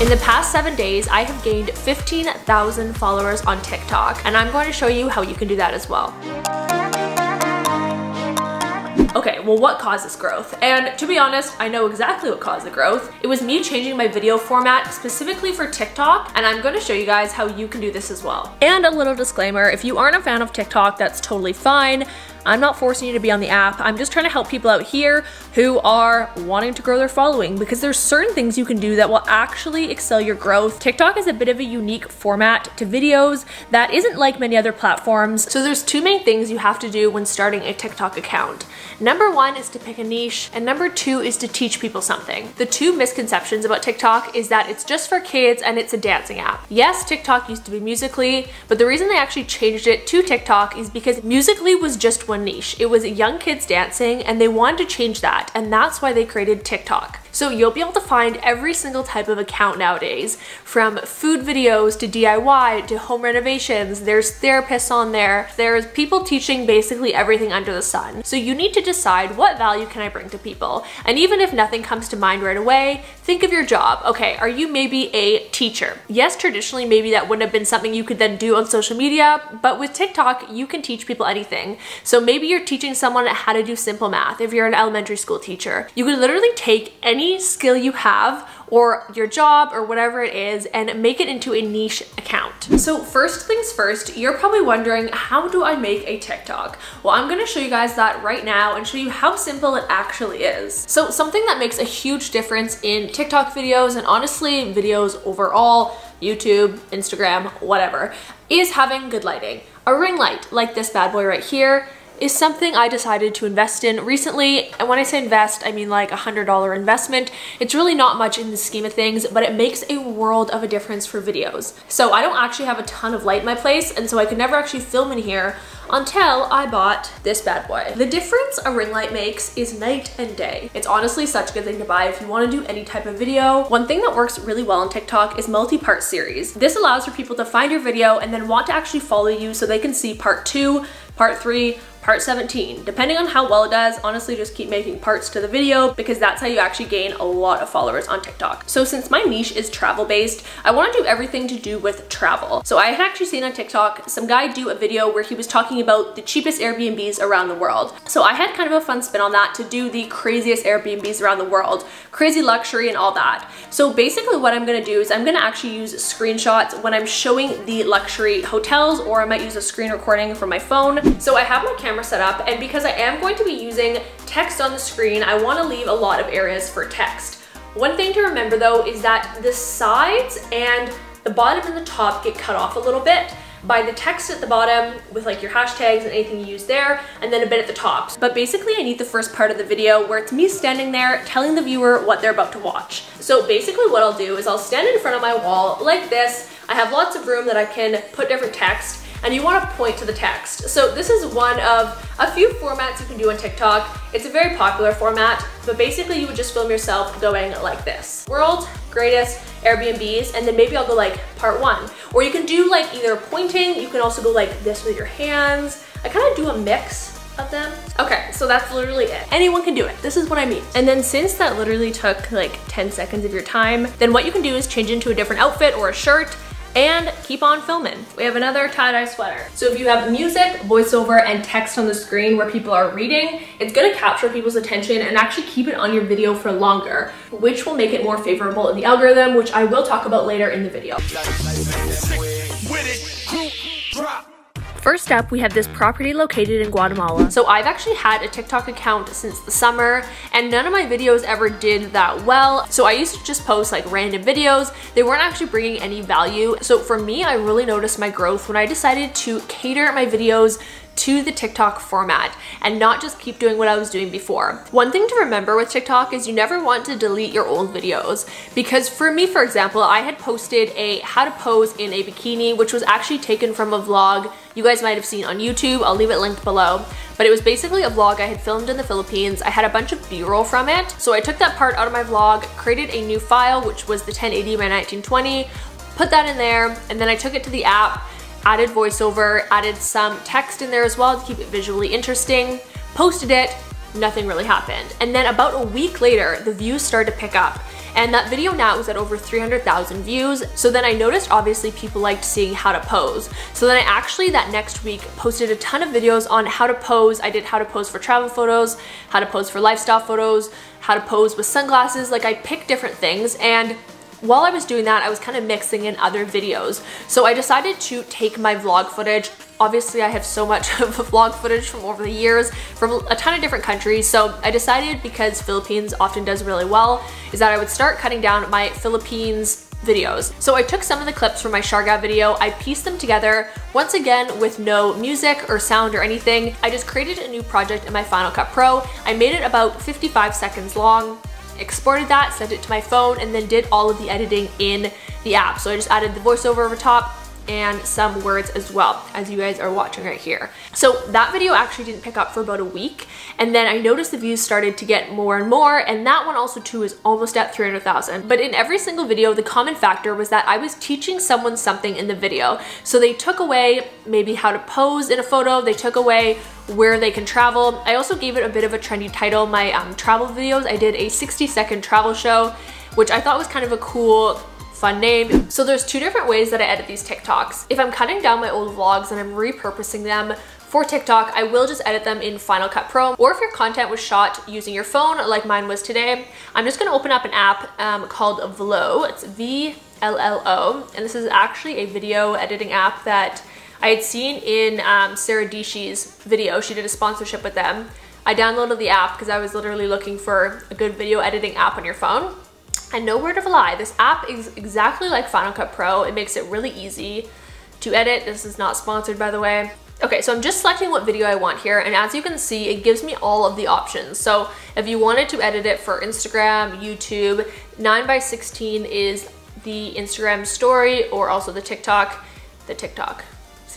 In the past seven days, I have gained 15,000 followers on TikTok, and I'm going to show you how you can do that as well. Okay, well what causes growth? And to be honest, I know exactly what caused the growth. It was me changing my video format specifically for TikTok, and I'm gonna show you guys how you can do this as well. And a little disclaimer, if you aren't a fan of TikTok, that's totally fine. I'm not forcing you to be on the app. I'm just trying to help people out here who are wanting to grow their following because there's certain things you can do that will actually excel your growth. TikTok is a bit of a unique format to videos that isn't like many other platforms. So there's two main things you have to do when starting a TikTok account. Number one is to pick a niche and number two is to teach people something. The two misconceptions about TikTok is that it's just for kids and it's a dancing app. Yes, TikTok used to be Musical.ly, but the reason they actually changed it to TikTok is because Musical.ly was just one niche. It was young kids dancing and they wanted to change that and that's why they created TikTok. So you'll be able to find every single type of account nowadays, from food videos to DIY to home renovations. There's therapists on there. There's people teaching basically everything under the sun. So you need to decide what value can I bring to people? And even if nothing comes to mind right away, think of your job. Okay, are you maybe a teacher? Yes, traditionally maybe that wouldn't have been something you could then do on social media, but with TikTok, you can teach people anything. So maybe you're teaching someone how to do simple math if you're an elementary school teacher. You could literally take any skill you have or your job or whatever it is and make it into a niche account. So first things first, you're probably wondering, how do I make a TikTok? Well, I'm gonna show you guys that right now and show you how simple it actually is. So something that makes a huge difference in TikTok videos and honestly videos overall, YouTube, Instagram, whatever, is having good lighting. A ring light like this bad boy right here is something I decided to invest in recently. And when I say invest, I mean like a $100 investment. It's really not much in the scheme of things, but it makes a world of a difference for videos. So I don't actually have a ton of light in my place, and so I could never actually film in here until I bought this bad boy. The difference a ring light makes is night and day. It's honestly such a good thing to buy if you wanna do any type of video. One thing that works really well on TikTok is multi-part series. This allows for people to find your video and then want to actually follow you so they can see part two, part three, part 17. Depending on how well it does, honestly just keep making parts to the video because that's how you actually gain a lot of followers on TikTok. So since my niche is travel based, I wanna do everything to do with travel. So I had actually seen on TikTok some guy do a video where he was talking about the cheapest Airbnbs around the world. So I had kind of a fun spin on that to do the craziest Airbnbs around the world, crazy luxury and all that. So basically what I'm gonna do is I'm gonna actually use screenshots when I'm showing the luxury hotels or I might use a screen recording from my phone. So I have my camera camera set up and because I am going to be using text on the screen, I wanna leave a lot of areas for text. One thing to remember though is that the sides and the bottom and the top get cut off a little bit by the text at the bottom with like your hashtags and anything you use there, and then a bit at the top. But basically I need the first part of the video where it's me standing there telling the viewer what they're about to watch. So basically what I'll do is I'll stand in front of my wall like this. I have lots of room that I can put different text and you want to point to the text. So this is one of a few formats you can do on TikTok. It's a very popular format, but basically you would just film yourself going like this. World's greatest Airbnbs, and then maybe I'll go like part one. Or you can do like either pointing, you can also go like this with your hands. I kind of do a mix of them. Okay, so that's literally it. Anyone can do it. This is what I mean. And then since that literally took like 10 seconds of your time, then what you can do is change into a different outfit or a shirt and keep on filming. We have another tie-dye sweater. So if you have music, voiceover, and text on the screen where people are reading, it's gonna capture people's attention and actually keep it on your video for longer, which will make it more favorable in the algorithm, which I will talk about later in the video. First up, we have this property located in Guatemala. So I've actually had a TikTok account since the summer and none of my videos ever did that well. So I used to just post like random videos. They weren't actually bringing any value. So for me, I really noticed my growth when I decided to cater my videos to the TikTok format and not just keep doing what I was doing before. One thing to remember with TikTok is you never want to delete your old videos because for me, for example, I had posted a how to pose in a bikini, which was actually taken from a vlog you guys might have seen on YouTube. I'll leave it linked below. But it was basically a vlog I had filmed in the Philippines. I had a bunch of b-roll from it. So I took that part out of my vlog, created a new file, which was the 1080 by 1920, put that in there, and then I took it to the app added voiceover, added some text in there as well to keep it visually interesting, posted it, nothing really happened. And then about a week later, the views started to pick up. And that video now was at over 300,000 views. So then I noticed obviously people liked seeing how to pose. So then I actually that next week posted a ton of videos on how to pose. I did how to pose for travel photos, how to pose for lifestyle photos, how to pose with sunglasses. Like I picked different things and while I was doing that, I was kind of mixing in other videos. So I decided to take my vlog footage. Obviously, I have so much of vlog footage from over the years from a ton of different countries. So I decided because Philippines often does really well, is that I would start cutting down my Philippines videos. So I took some of the clips from my Siargao video, I pieced them together, once again with no music or sound or anything. I just created a new project in my Final Cut Pro. I made it about 55 seconds long exported that, sent it to my phone, and then did all of the editing in the app. So I just added the voiceover over top, and some words as well, as you guys are watching right here. So that video actually didn't pick up for about a week, and then I noticed the views started to get more and more, and that one also too is almost at 300,000. But in every single video, the common factor was that I was teaching someone something in the video. So they took away maybe how to pose in a photo, they took away where they can travel. I also gave it a bit of a trendy title. My um, travel videos, I did a 60 second travel show, which I thought was kind of a cool fun name. So there's two different ways that I edit these TikToks. If I'm cutting down my old vlogs and I'm repurposing them for TikTok, I will just edit them in Final Cut Pro. Or if your content was shot using your phone, like mine was today, I'm just gonna open up an app um, called Vllo. It's V-L-L-O. And this is actually a video editing app that I had seen in um, Sarah Dietschy's video. She did a sponsorship with them. I downloaded the app because I was literally looking for a good video editing app on your phone. And no word of a lie, this app is exactly like Final Cut Pro. It makes it really easy to edit. This is not sponsored, by the way. Okay, so I'm just selecting what video I want here, and as you can see, it gives me all of the options. So if you wanted to edit it for Instagram, YouTube, 9 by 16 is the Instagram story, or also the TikTok, the TikTok.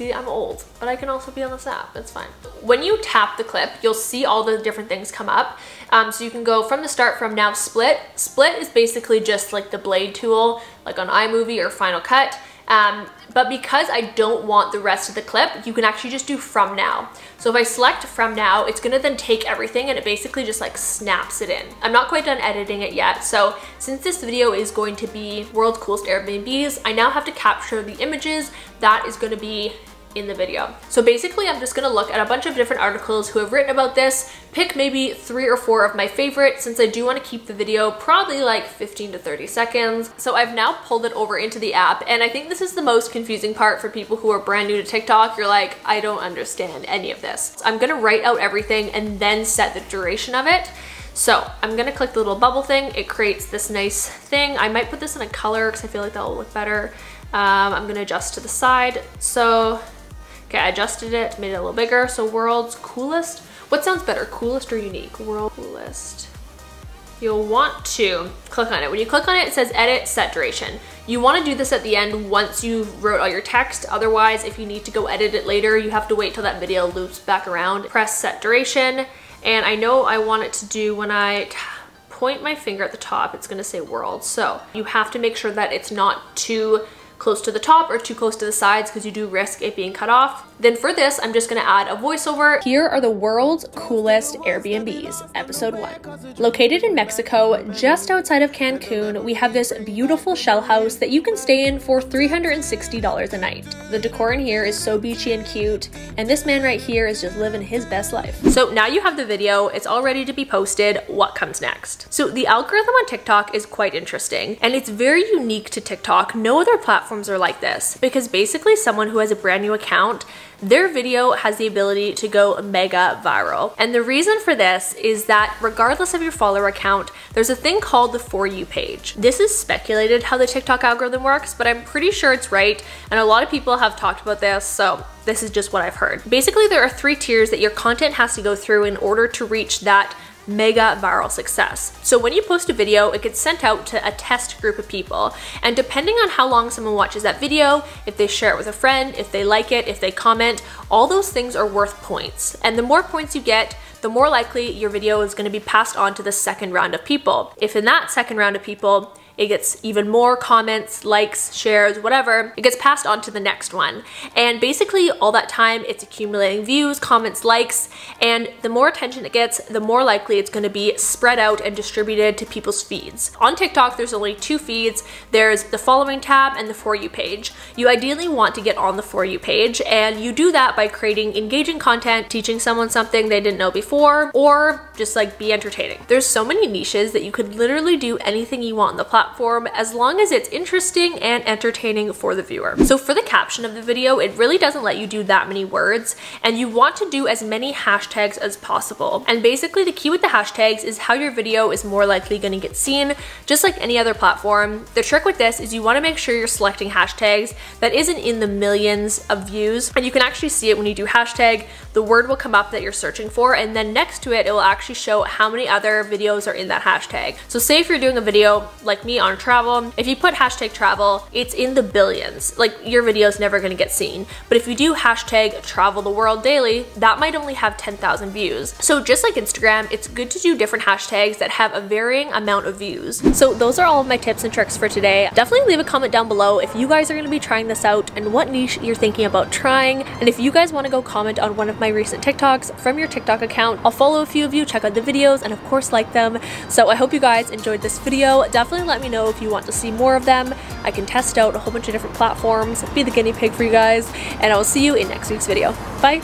See, I'm old, but I can also be on this app, that's fine. When you tap the clip, you'll see all the different things come up. Um, so you can go from the start from now split. Split is basically just like the blade tool, like on iMovie or Final Cut. Um, but because I don't want the rest of the clip, you can actually just do from now. So if I select from now, it's gonna then take everything and it basically just like snaps it in. I'm not quite done editing it yet. So since this video is going to be world's coolest Airbnbs, I now have to capture the images that is gonna be in the video. So basically I'm just gonna look at a bunch of different articles who have written about this, pick maybe three or four of my favorites since I do wanna keep the video probably like 15 to 30 seconds. So I've now pulled it over into the app and I think this is the most confusing part for people who are brand new to TikTok. You're like, I don't understand any of this. So I'm gonna write out everything and then set the duration of it. So I'm gonna click the little bubble thing. It creates this nice thing. I might put this in a color because I feel like that will look better. Um, I'm gonna adjust to the side. So Okay, I adjusted it, made it a little bigger. So world's coolest. What sounds better, coolest or unique? World coolest. You'll want to click on it. When you click on it, it says edit set duration. You wanna do this at the end once you've wrote all your text. Otherwise, if you need to go edit it later, you have to wait till that video loops back around. Press set duration. And I know I want it to do when I point my finger at the top, it's gonna say world. So you have to make sure that it's not too close to the top or too close to the sides because you do risk it being cut off. Then for this, I'm just gonna add a voiceover. Here are the world's coolest Airbnbs, episode one. Located in Mexico, just outside of Cancun, we have this beautiful shell house that you can stay in for $360 a night. The decor in here is so beachy and cute, and this man right here is just living his best life. So now you have the video, it's all ready to be posted. What comes next? So the algorithm on TikTok is quite interesting, and it's very unique to TikTok. No other platforms are like this, because basically someone who has a brand new account their video has the ability to go mega viral. And the reason for this is that regardless of your follower count, there's a thing called the For You page. This is speculated how the TikTok algorithm works, but I'm pretty sure it's right. And a lot of people have talked about this, so this is just what I've heard. Basically, there are three tiers that your content has to go through in order to reach that mega viral success. So when you post a video, it gets sent out to a test group of people. And depending on how long someone watches that video, if they share it with a friend, if they like it, if they comment, all those things are worth points. And the more points you get, the more likely your video is gonna be passed on to the second round of people. If in that second round of people, it gets even more comments, likes, shares, whatever. It gets passed on to the next one. And basically all that time it's accumulating views, comments, likes, and the more attention it gets, the more likely it's gonna be spread out and distributed to people's feeds. On TikTok, there's only two feeds. There's the following tab and the For You page. You ideally want to get on the For You page, and you do that by creating engaging content, teaching someone something they didn't know before, or just like be entertaining. There's so many niches that you could literally do anything you want on the platform as long as it's interesting and entertaining for the viewer. So for the caption of the video, it really doesn't let you do that many words, and you want to do as many hashtags as possible. And basically the key with the hashtags is how your video is more likely gonna get seen, just like any other platform. The trick with this is you wanna make sure you're selecting hashtags that isn't in the millions of views, and you can actually see it when you do hashtag, the word will come up that you're searching for, and then next to it, it will actually show how many other videos are in that hashtag. So say if you're doing a video like me on travel, if you put hashtag travel, it's in the billions. Like your video is never gonna get seen. But if you do hashtag travel the world daily, that might only have 10,000 views. So just like Instagram, it's good to do different hashtags that have a varying amount of views. So those are all of my tips and tricks for today. Definitely leave a comment down below if you guys are gonna be trying this out and what niche you're thinking about trying. And if you guys wanna go comment on one of my recent TikToks from your TikTok account, I'll follow a few of you, check out the videos, and of course like them. So I hope you guys enjoyed this video. Definitely let me know if you want to see more of them. I can test out a whole bunch of different platforms, be the guinea pig for you guys, and I will see you in next week's video. Bye!